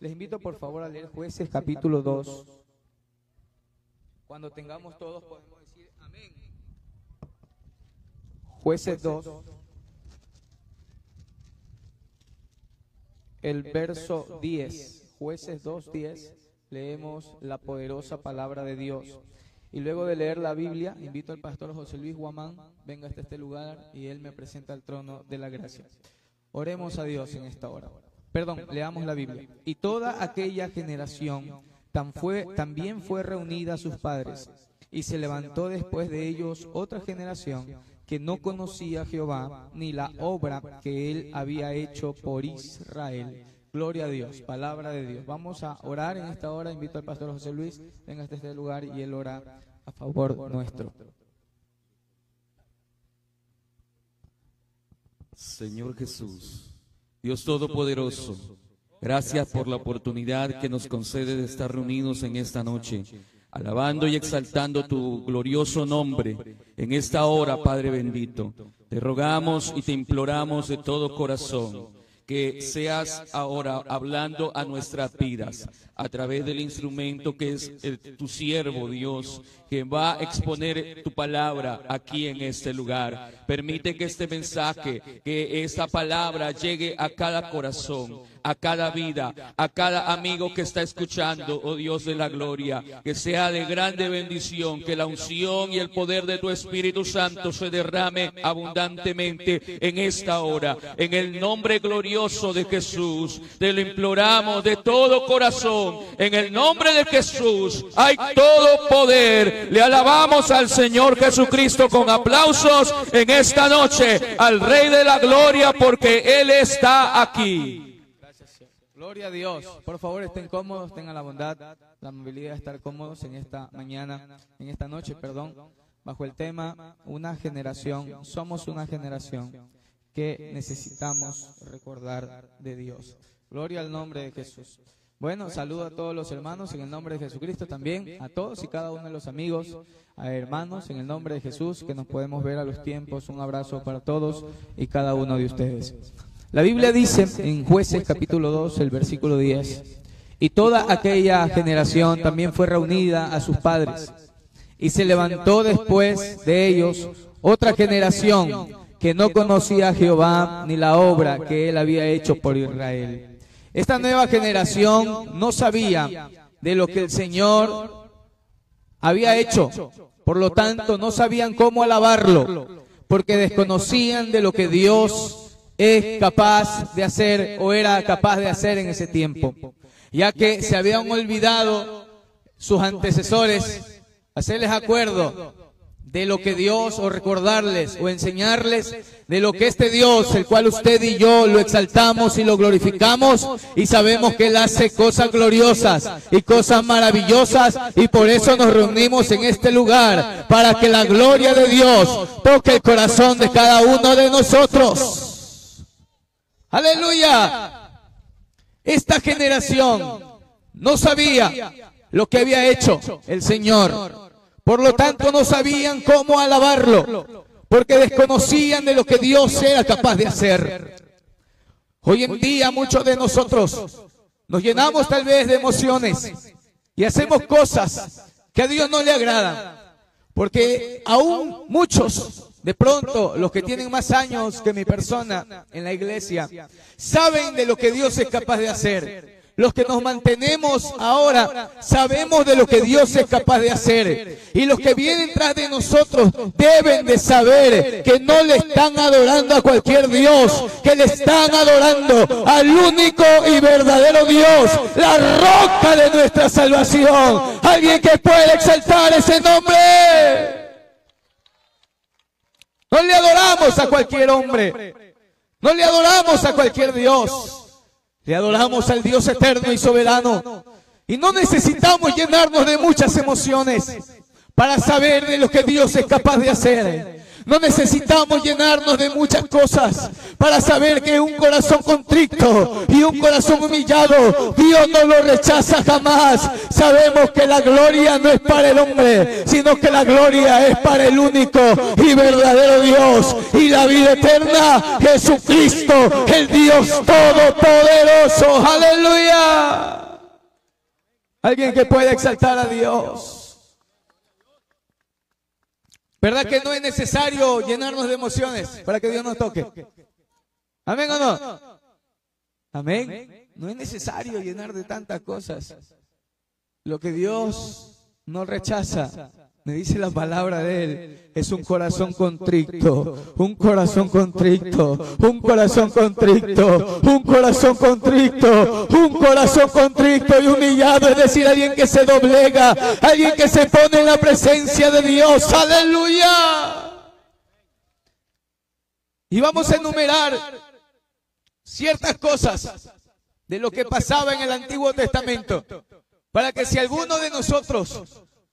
Les invito por favor a leer jueces capítulo 2. Cuando tengamos todos podemos decir amén. Jueces 2. El verso 10. Jueces 2, 10. Leemos la poderosa palabra de Dios. Y luego de leer la Biblia, invito al pastor José Luis Guamán, venga hasta este lugar y él me presenta el trono de la gracia. Oremos a Dios en esta hora. Perdón, leamos la Biblia. Y toda aquella generación también fue reunida a sus padres, y se levantó después de ellos otra generación que no conocía a Jehová ni la obra que él había hecho por Israel. Gloria a Dios, palabra de Dios. Vamos a orar en esta hora. Invito al pastor José Luis, venga hasta este lugar y él ora a favor nuestro. Señor Jesús, Dios Todopoderoso, gracias por la oportunidad que nos concede de estar reunidos en esta noche, alabando y exaltando tu glorioso nombre en esta hora, Padre bendito. Te rogamos y te imploramos de todo corazón que seas ahora hablando a nuestras vidas a través del instrumento que es tu siervo Dios, que va a exponer tu palabra aquí en este lugar. Permite que este mensaje, que esta palabra llegue a cada corazón, a cada vida, a cada amigo que está escuchando, oh Dios de la gloria, que sea de grande bendición, que la unción y el poder de tu Espíritu Santo se derrame abundantemente en esta hora. En el nombre glorioso de Jesús, te lo imploramos de todo corazón en el nombre de Jesús hay todo poder. Le alabamos al Señor Jesucristo con aplausos en esta noche, al Rey de la Gloria, porque Él está aquí. Gloria a Dios. Por favor, estén cómodos, tengan la bondad, la movilidad de estar cómodos en esta mañana, en esta noche, perdón, bajo el tema Una generación. Somos una generación que necesitamos recordar de Dios. Gloria al nombre de Jesús. Bueno, saludo a todos los hermanos en el nombre de Jesucristo también, a todos y cada uno de los amigos, a hermanos en el nombre de Jesús, que nos podemos ver a los tiempos. Un abrazo para todos y cada uno de ustedes. La Biblia dice en jueces capítulo 2, el versículo 10, y toda aquella generación también fue reunida a sus padres, y se levantó después de ellos otra generación que no conocía a Jehová ni la obra que él había hecho por Israel. Esta nueva generación no sabía de lo que el Señor había hecho. Por lo tanto, no sabían cómo alabarlo, porque desconocían de lo que Dios es capaz de hacer o era capaz de hacer en ese tiempo, ya que se habían olvidado sus antecesores hacerles acuerdo de lo que Dios, o recordarles, o enseñarles de lo que este Dios, el cual usted y yo lo exaltamos y lo glorificamos, y sabemos que Él hace cosas gloriosas y cosas maravillosas, y por eso nos reunimos en este lugar, para que la gloria de Dios toque el corazón de cada uno de nosotros. Aleluya. Esta generación no sabía lo que había hecho el Señor por lo tanto, no sabían cómo alabarlo, porque desconocían de lo que Dios era capaz de hacer. Hoy en día muchos de nosotros nos llenamos tal vez de emociones y hacemos cosas que a Dios no le agradan, porque aún muchos de pronto, los que tienen más años que mi persona en la iglesia saben de lo que Dios es capaz de hacer. Los que nos mantenemos ahora sabemos de lo que Dios es capaz de hacer. Y los que vienen tras de nosotros deben de saber que no le están adorando a cualquier Dios, que le están adorando al único y verdadero Dios, la roca de nuestra salvación. Alguien que pueda exaltar ese nombre. No le adoramos a cualquier hombre. No le adoramos a cualquier Dios. Le adoramos al Dios eterno y soberano. Y no necesitamos llenarnos de muchas emociones para saber de lo que Dios es capaz de hacer. No necesitamos llenarnos de muchas cosas para saber que un corazón contrito y un corazón humillado, Dios no lo rechaza jamás. Sabemos que la gloria no es para el hombre, sino que la gloria es para el único y verdadero Dios. Y la vida eterna, Jesucristo, el Dios todopoderoso. Aleluya. Alguien que pueda exaltar a Dios. ¿Verdad que no es necesario llenarnos de emociones para que Dios nos toque? ¿Amén o no? Amén. No es necesario llenar de tantas cosas. Lo que Dios no rechaza me dice la palabra de Él, es un corazón contrito, un corazón contrito, un corazón contrito, un corazón contrito, un corazón contrito y humillado, es decir, alguien que se doblega, alguien que se pone en la presencia de Dios, aleluya. Y vamos a enumerar ciertas cosas de lo que pasaba en el Antiguo Testamento, para que si alguno de nosotros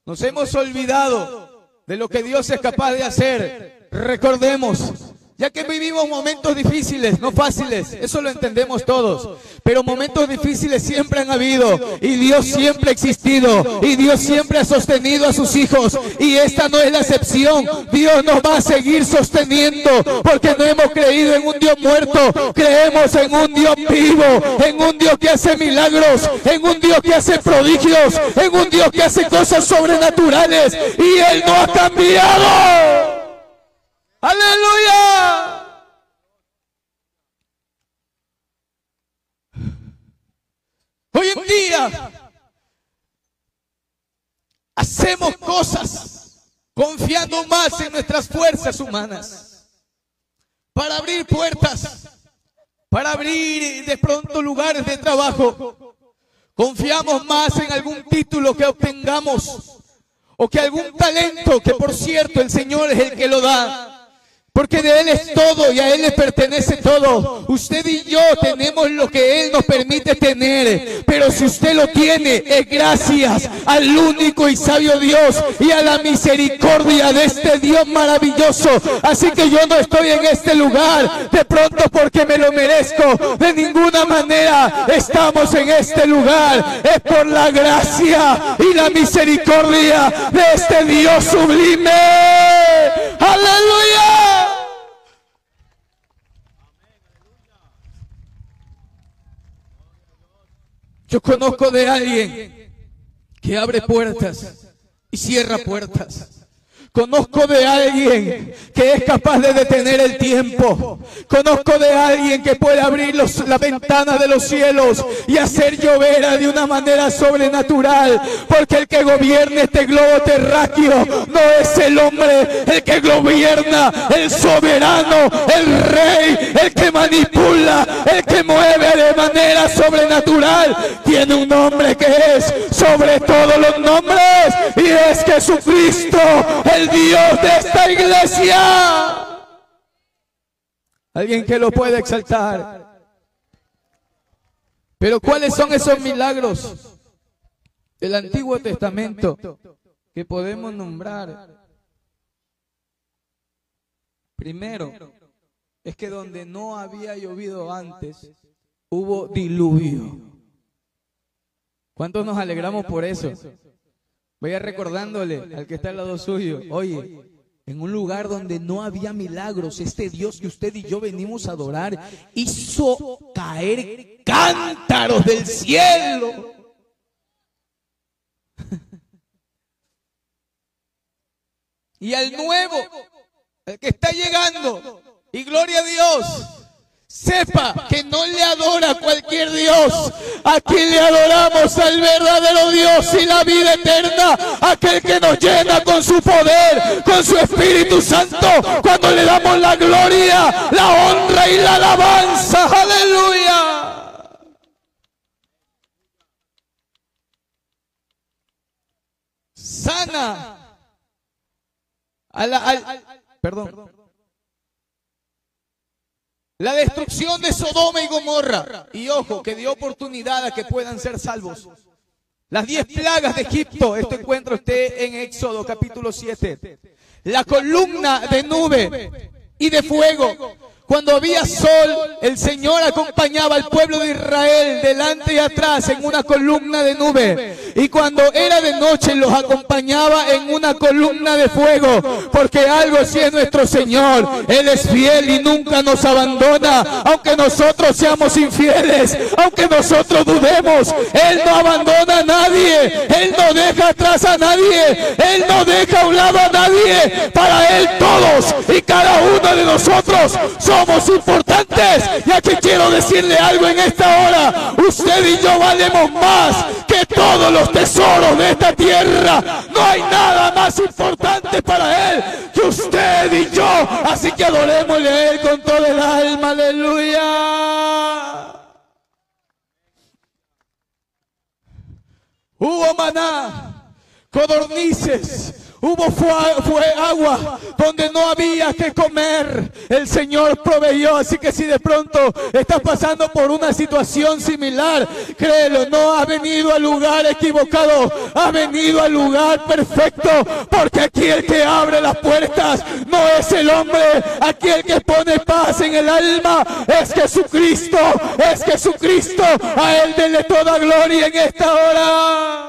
nos hemos olvidado de lo que Dios es capaz de hacer. Recordemos ya que vivimos momentos difíciles, no fáciles, eso lo entendemos todos, pero momentos difíciles siempre han habido y Dios siempre ha existido y Dios siempre ha sostenido a sus hijos y esta no es la excepción. Dios nos va a seguir sosteniendo porque no hemos creído en un Dios muerto, creemos en un Dios vivo, en un Dios que hace milagros, en un Dios que hace prodigios, en un Dios que hace cosas sobrenaturales y Él no ha cambiado. Aleluya. Hoy en día hacemos cosas confiando más en nuestras fuerzas humanas para abrir puertas, para abrir de pronto lugares de trabajo. Confiamos más en algún título que obtengamos o que algún talento, que por cierto el Señor es el que lo da. Porque de Él es todo y a Él le pertenece todo. Usted y yo tenemos lo que Él nos permite tener. Pero si usted lo tiene, es gracias al único y sabio Dios y a la misericordia de este Dios maravilloso. Así que yo no estoy en este lugar de pronto porque me lo merezco. De ninguna manera estamos en este lugar. Es por la gracia y la misericordia de este Dios sublime. Aleluya. Yo conozco de alguien que abre puertas y cierra puertas. Conozco de alguien que es capaz de detener el tiempo. Conozco de alguien que puede abrir la ventana de los cielos y hacer llover de una manera sobrenatural. Porque el que gobierna este globo terráqueo no es el hombre, el que gobierna, el soberano, el rey, el que manipula, el que mueve de manera sobrenatural. Tiene un nombre que es sobre todos los nombres y es Jesucristo, el Dios de esta iglesia. Alguien que lo pueda exaltar. Pero ¿cuáles son esos milagros del Antiguo Testamento que podemos nombrar? Primero, es que donde no había llovido antes, hubo diluvio. ¿Cuántos nos alegramos por eso? Vaya recordándole al que está al lado suyo, oye, en un lugar donde no había milagros, este Dios que usted y yo venimos a adorar hizo caer cántaros del cielo. Y al nuevo, el que está llegando, y gloria a Dios, sepa que no le adora a cualquier Dios. Aquí le adoramos al verdadero Dios y la vida eterna, aquel que nos llena con su poder, con su Espíritu Santo, cuando le damos la gloria, la honra y la alabanza. Aleluya. Sana. Al, perdón. La destrucción de Sodoma y Gomorra. Y ojo, que dio oportunidad a que puedan ser salvos. Las diez plagas de Egipto. Esto encuentra usted en Éxodo capítulo 7. La columna de nube y de fuego Cuando había sol, el Señor acompañaba al pueblo de Israel delante y atrás en una columna de nube. Y cuando era de noche, los acompañaba en una columna de fuego. Porque algo así es nuestro Señor. Él es fiel y nunca nos abandona. Aunque nosotros seamos infieles, aunque nosotros dudemos, Él no abandona a nadie. Él no deja atrás a nadie. Él no deja a un lado a nadie. Para Él todos y cada uno de nosotros somos importantes. Y aquí quiero decirle algo en esta hora. Usted y yo valemos más que todos los tesoros de esta tierra. No hay nada más importante para Él que usted y yo. Así que adorémosle a Él con todo el alma. Aleluya. Hubo maná, codornices, Hubo fue, agua donde no había que comer. El Señor proveyó. Así que si de pronto estás pasando por una situación similar, créelo, no ha venido al lugar equivocado. Ha venido al lugar perfecto. Porque aquí el que abre las puertas no es el hombre. Aquí el que pone paz en el alma es Jesucristo. Es Jesucristo. A Él dele toda gloria en esta hora.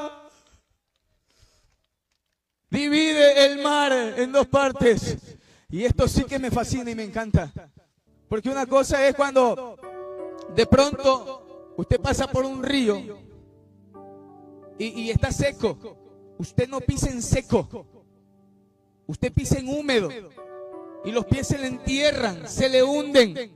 Divide el mar en dos partes. Y esto sí que me fascina y me encanta. Porque una cosa es cuando de pronto usted pasa por un río y, está seco. Usted no pisa en seco. Usted pisa en húmedo. Y los pies se le entierran, se le hunden.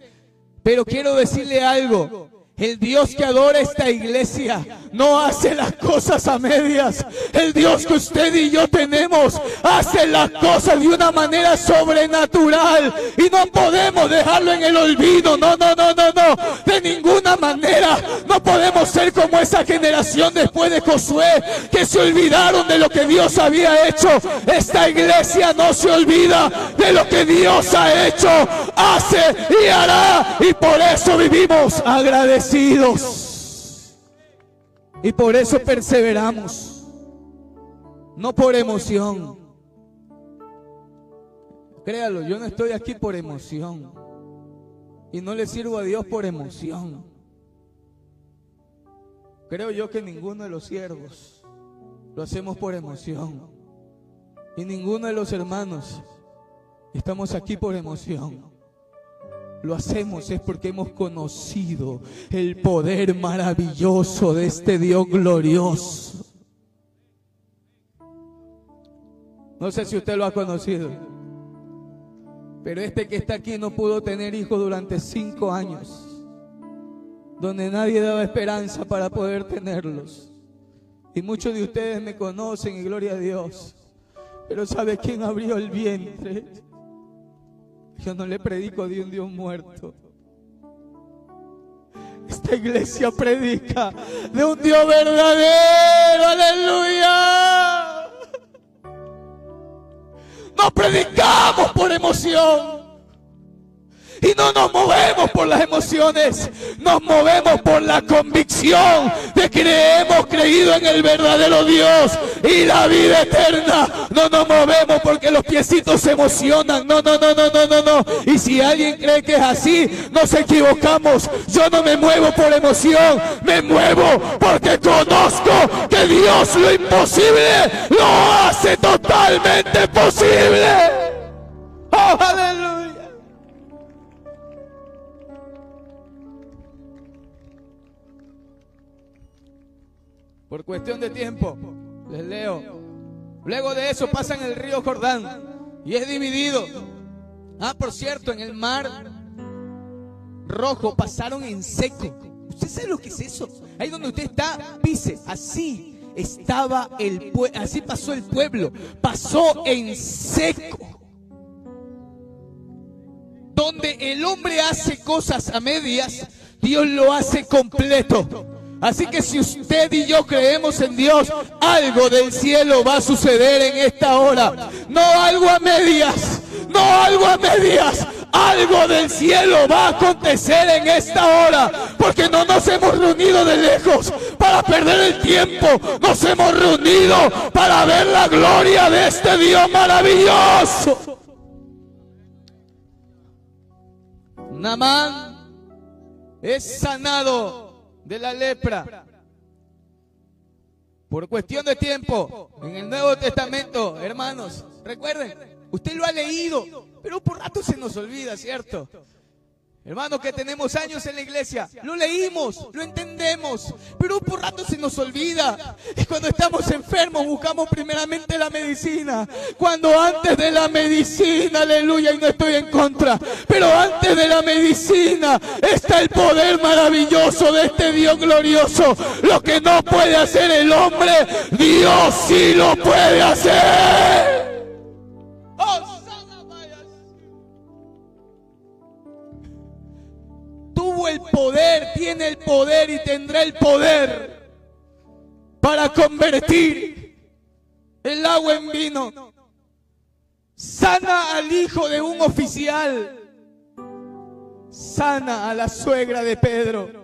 Pero quiero decirle algo. El Dios que adora esta iglesia no hace las cosas a medias. El Dios que usted y yo tenemos hace las cosas de una manera sobrenatural. Y no podemos dejarlo en el olvido. No, no, no, no, no. De ninguna manera. No podemos ser como esa generación después de Josué que se olvidaron de lo que Dios había hecho. Esta iglesia no se olvida de lo que Dios ha hecho, hace y hará. Y por eso vivimos agradecidos y por eso perseveramos. No por emoción. Créalo, yo no estoy aquí por emoción. Y no le sirvo a Dios por emoción. Creo yo que ninguno de los siervos lo hacemos por emoción. Y ninguno de los hermanos estamos aquí por emoción lo hacemos es porque hemos conocido el poder maravilloso de este Dios glorioso. No sé si usted lo ha conocido, pero este que está aquí no pudo tener hijos durante cinco años, donde nadie daba esperanza para poder tenerlos. Y muchos de ustedes me conocen y gloria a Dios. Pero ¿sabe quién abrió el vientre? Yo no le predico de un Dios muerto. Esta iglesia predica de un Dios verdadero. Aleluya. No predicamos por emoción. Y no nos movemos por las emociones, nos movemos por la convicción de que hemos creído en el verdadero Dios y la vida eterna. No nos movemos porque los piecitos se emocionan. No, no, no, no, no, no, no. Y si alguien cree que es así, nos equivocamos. Yo no me muevo por emoción, me muevo porque conozco que Dios lo imposible lo hace totalmente posible. Oh, Por cuestión de tiempo, les leo. Luego de eso pasan el río Jordán y es dividido. Ah, por cierto, en el mar rojo pasaron en seco. ¿Usted sabe lo que es eso? Ahí donde usted está, pise, así estaba el pueblo, así pasó el pueblo, pasó en seco. Donde el hombre hace cosas a medias, Dios lo hace completo. Así que si usted y yo creemos en Dios, algo del cielo va a suceder en esta hora. No algo a medias, no algo a medias. Algo del cielo va a acontecer en esta hora, porque no nos hemos reunido de lejos para perder el tiempo, nos hemos reunido para ver la gloria de este Dios maravilloso. Namán es sanado de la lepra. Por cuestión de tiempo, en el Nuevo Testamento, hermanos, recuerden, usted lo ha leído, pero por rato se nos olvida, ¿cierto? Hermanos que tenemos años en la iglesia, lo leímos, lo entendemos, pero por rato se nos olvida. Y cuando estamos enfermos buscamos primeramente la medicina. Cuando antes de la medicina, aleluya, y no estoy en contra, pero antes de la medicina está el poder maravilloso de este Dios glorioso. Lo que no puede hacer el hombre, Dios sí lo puede hacer. Poder, tiene el poder y tendrá el poder para convertir el agua en vino. Sana al hijo de un oficial. Sana a la suegra de Pedro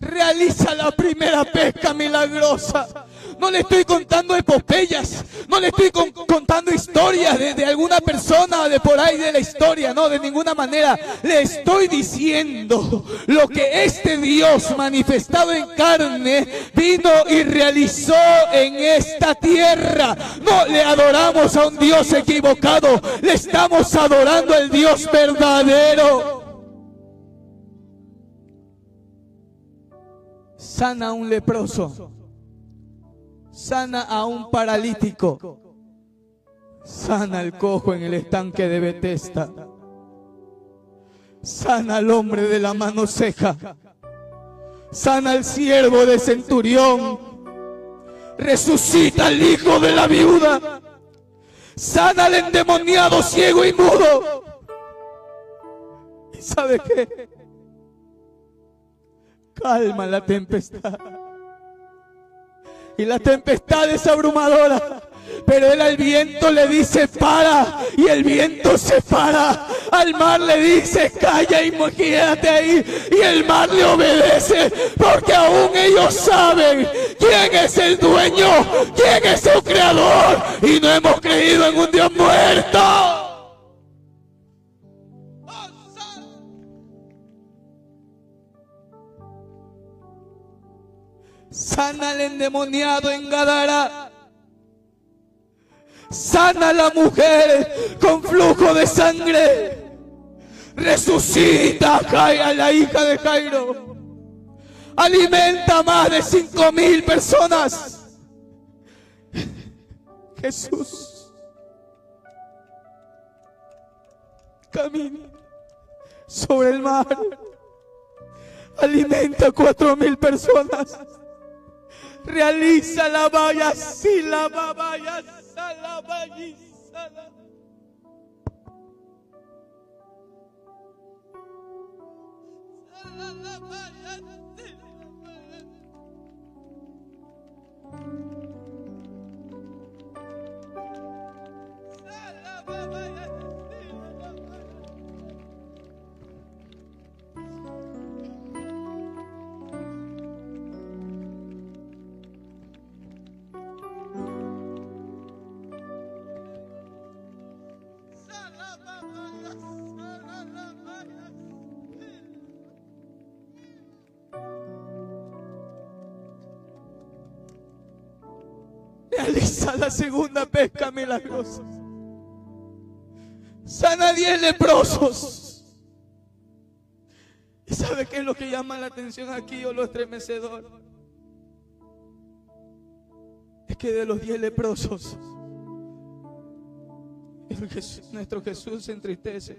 realiza la primera pesca milagrosa. No le estoy contando epopeyas, no le estoy contando historias de, de, alguna persona de por ahí de la historia, no, de ninguna manera. Le estoy diciendo lo que este Dios manifestado en carne vino y realizó en esta tierra. No le adoramos a un Dios equivocado, le estamos adorando al Dios verdadero. sana a un leproso, sana a un paralítico, sana al cojo en el estanque de Betesda, sana al hombre de la mano seca, sana al siervo de centurión, resucita al hijo de la viuda, sana al endemoniado ciego y mudo. ¿Y sabe qué? calma la tempestad. Y la tempestad es abrumadora. Pero él al viento le dice para y el viento se para. Al mar le dice calla y quédate ahí. Y el mar le obedece porque aún ellos saben quién es el dueño, quién es el creador. Y no hemos creído en un Dios muerto. Sana al endemoniado en Gadara. Sana a la mujer con flujo de sangre. Resucita a la hija de Jairo. Alimenta a más de cinco mil personas. Jesús. Camina sobre el mar. Alimenta a cuatro mil personas realiza la valla, si la valla, la valla, realiza la segunda pesca milagrosa. Sana diez leprosos. ¿Y sabe qué es lo que llama la atención aquí o lo estremecedor? Es que de los diez leprosos, nuestro Jesús se entristece.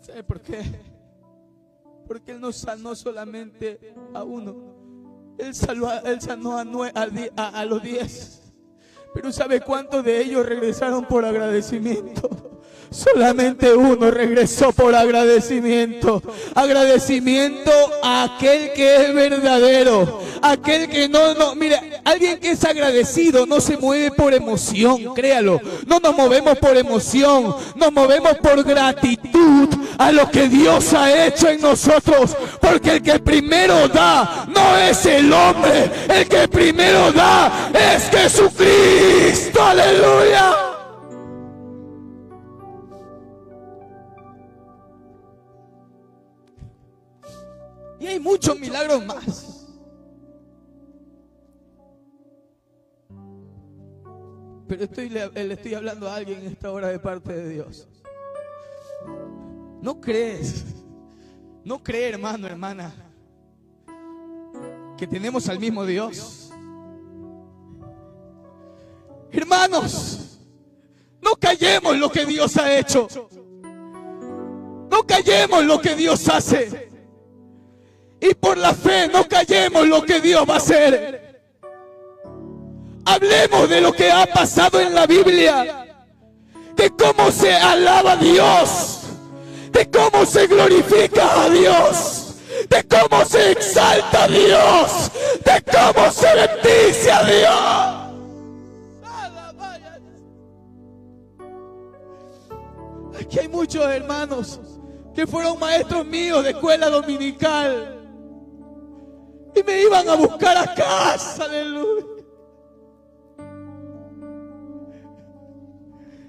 ¿Sabe por qué? Porque Él no sanó solamente a uno, él, salvó, él sanó a, a los diez. Pero ¿sabe cuántos de ellos regresaron por agradecimiento? Solamente uno regresó por agradecimiento. Agradecimiento a aquel que es verdadero. Aquel que no, no, mira, alguien que es agradecido no se mueve por emoción, créalo. No nos movemos por emoción, nos movemos por gratitud a lo que Dios ha hecho en nosotros. Porque el que primero da no es el hombre, el que primero da es Jesucristo. Aleluya. Y hay muchos milagros más. Pero estoy, le estoy hablando a alguien en esta hora de parte de Dios. No crees, no cree hermano, hermana, que tenemos al mismo Dios. Hermanos, no callemos lo que Dios ha hecho. No callemos lo que Dios hace. Y por la fe no callemos lo que Dios va a hacer. Hablemos de lo que ha pasado en la Biblia. De cómo se alaba a Dios. De cómo se glorifica a Dios. De cómo se exalta a Dios. De cómo se bendice a Dios. Aquí hay muchos hermanos que fueron maestros míos de escuela dominical. Y me iban a buscar a casa, aleluya.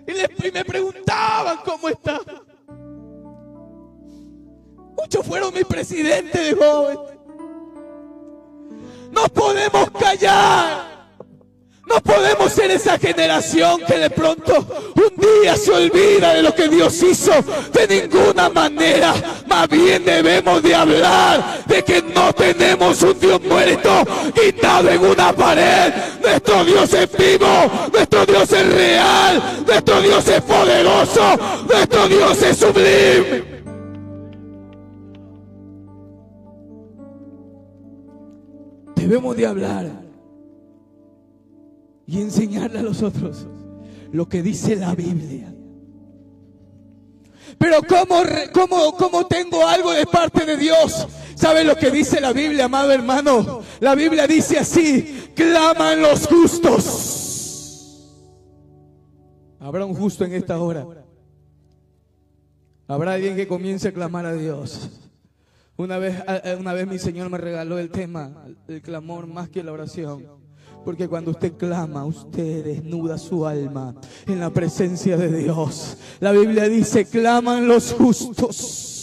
Y, me preguntaban cómo estaba. Muchos fueron mis presidentes de joven. No podemos callar. No podemos ser esa generación que de pronto un día se olvida de lo que Dios hizo. De ninguna manera. Más bien debemos de hablar de que no tenemos un Dios muerto quitado en una pared. Nuestro Dios es vivo. Nuestro Dios es real. Nuestro Dios es poderoso. Nuestro Dios es sublime. Debemos de hablar y enseñarle a los otros lo que dice la Biblia. Pero ¿cómo, cómo, cómo tengo algo de parte de Dios? ¿Sabe lo que dice la Biblia, amado hermano? La Biblia dice así, claman los justos. Habrá un justo en esta hora. Habrá alguien que comience a clamar a Dios. Una vez, una vez mi Señor me regaló el tema, el clamor más que la oración. Porque cuando usted clama, usted desnuda su alma en la presencia de Dios. La Biblia dice, claman los justos.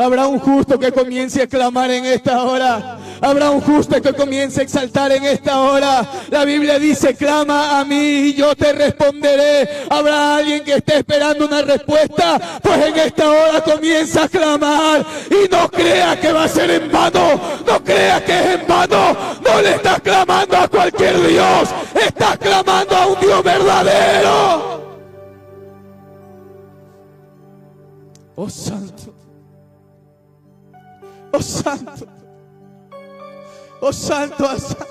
Habrá un justo que comience a clamar en esta hora. Habrá un justo que comience a exaltar en esta hora. La Biblia dice, clama a mí y yo te responderé. Habrá alguien que esté esperando una respuesta. Pues en esta hora comienza a clamar. Y no crea que va a ser en vano. No crea que es en vano. No le estás clamando a cualquier Dios. Estás clamando a un Dios verdadero. Oh Santo. Oh Santo. Oh Santo, oh, Santo.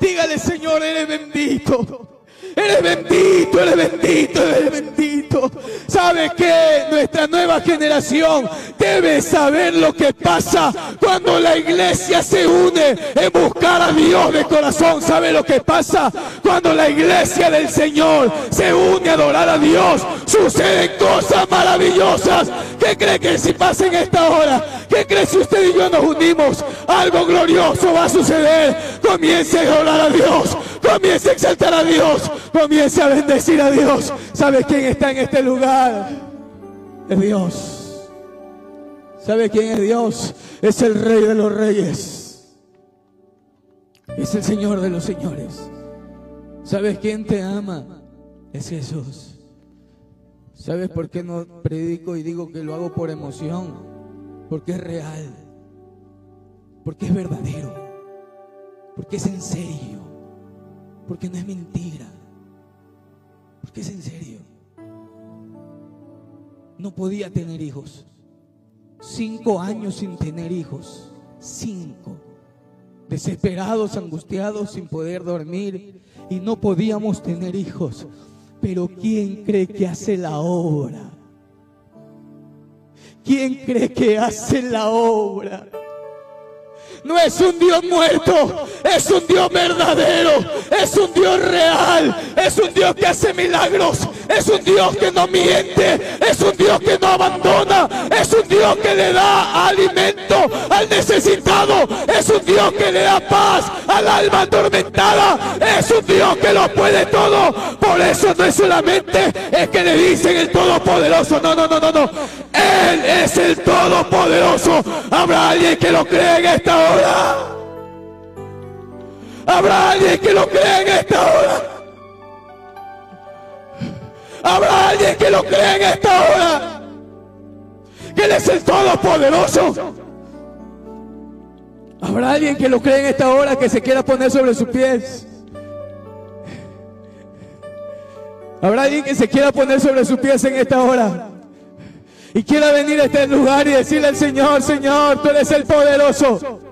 Dígale, Señor, eres bendito. Eres bendito, eres bendito, eres bendito. ¿Sabe que nuestra nueva generación debe saber lo que pasa cuando la iglesia se une en buscar a Dios de corazón? ¿Sabe lo que pasa cuando la iglesia del Señor se une a adorar a Dios? Suceden cosas maravillosas. ¿Qué cree que si pasa en esta hora? ¿Qué cree si usted y yo nos unimos? Algo glorioso va a suceder. Comience a adorar a Dios. Comience a exaltar a Dios. Comience a bendecir a Dios. ¿Sabe quién está en este lugar? Es Dios. ¿Sabe quién es Dios? Es el Rey de los Reyes. Es el Señor de los Señores. ¿Sabes quién te ama? Es Jesús. ¿Sabes por qué no predico y digo que lo hago por emoción? Porque es real. Porque es verdadero. Porque es en serio. Porque no es mentira. Porque es en serio. No podía tener hijos. Cinco años sin tener hijos. Cinco. Desesperados, angustiados, sin poder dormir. Y no podíamos tener hijos. Pero ¿quién cree que hace la obra? ¿Quién cree que hace la obra? no es un Dios muerto, es un Dios verdadero, es un Dios real, es un Dios que hace milagros, es un Dios que no miente, es un Dios que no abandona, es un Dios que le da alimento al necesitado, es un Dios que le da paz al alma atormentada, es un Dios que lo puede todo. Por eso no es solamente es que le dicen el Todopoderoso, no, no, no, no, no. Él es el Todopoderoso. Habrá alguien que lo cree en esta hora. Habrá alguien que lo cree en esta hora. Habrá alguien que lo cree en esta hora. Que Él es el Todopoderoso. Habrá alguien que lo cree en esta hora que se quiera poner sobre sus pies. Habrá alguien que se quiera poner sobre sus pies en esta hora. Y quiera venir a este lugar y decirle al Señor, Señor, tú eres el poderoso.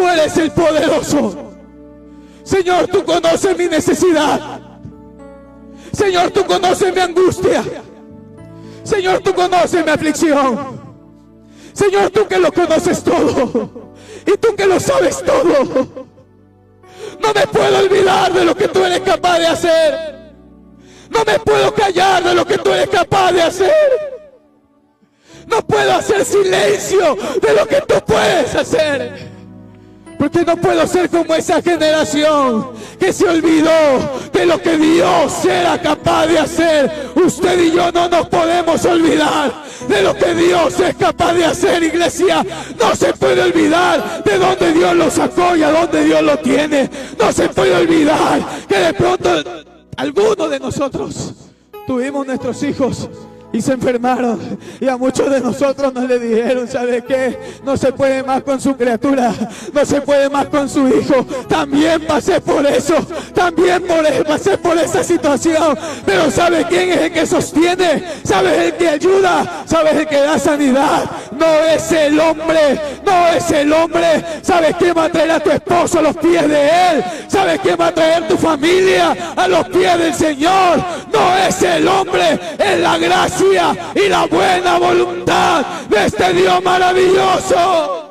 Tú eres el poderoso. Señor, tú conoces mi necesidad. Señor, tú conoces mi angustia. Señor, tú conoces mi aflicción. Señor, tú que lo conoces todo. Y tú que lo sabes todo. No me puedo olvidar de lo que tú eres capaz de hacer. No me puedo callar de lo que tú eres capaz de hacer. No puedo hacer silencio de lo que tú puedes hacer. Porque no puedo ser como esa generación que se olvidó de lo que Dios era capaz de hacer. Usted y yo no nos podemos olvidar de lo que Dios es capaz de hacer, iglesia. No se puede olvidar de dónde Dios lo sacó y a dónde Dios lo tiene. No se puede olvidar que de pronto algunos de nosotros tuvimos nuestros hijos y se enfermaron. Y a muchos de nosotros nos le dijeron, ¿sabe qué? No se puede más con su criatura, no se puede más con su hijo. También pasé por eso, también pasé por esa situación. Pero ¿sabe quién es el que sostiene? ¿Sabes el que ayuda? ¿Sabes el que da sanidad? No es el hombre, no es el hombre. ¿Sabes quién va a traer a tu esposo a los pies de él? ¿Sabes quién va a traer tu familia a los pies del Señor? No es el hombre, es la y la buena voluntad de este Dios maravilloso.